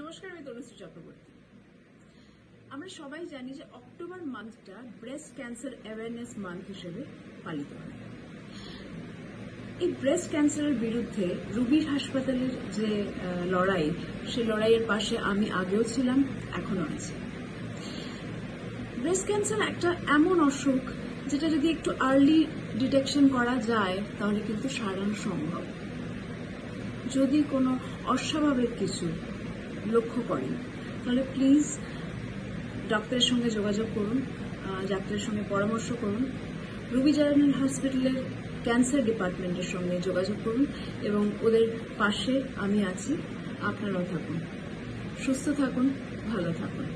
নমস্কার, আমি তনুশ্রী চক্রবর্তী। আমরা সবাই জানি যে অক্টোবর মান্থটা ব্রেস্ট ক্যান্সার অ্যাওয়ারনেস মান্থ হিসেবে পালিত হয়। এই ব্রেস্ট ক্যান্সারের বিরুদ্ধে রুবির হাসপাতালের যে লড়াই সেই লড়াইয়ের পাশে আমি আগেও ছিলাম এখনও আছি। ব্রেস্ট ক্যান্সার একটা এমন অসুখ, যেটা যদি একটু আর্লি ডিটেকশন করা যায়, তাহলে কিন্তু সারানো সম্ভব। যদি কোনো অস্বাভাবিক কিছু লক্ষ্য করেন। তাহলে প্লিজ ডাক্তারের সঙ্গে যোগাযোগ করুন ডাক্তারের সঙ্গে পরামর্শ করুন। রুবি জেনারেল হসপিটালের ক্যান্সার ডিপার্টমেন্টের সঙ্গে যোগাযোগ করুন এবং ওদের পাশে আমি আছি, আপনারাও থাকুন। সুস্থ থাকুন, ভালো থাকুন।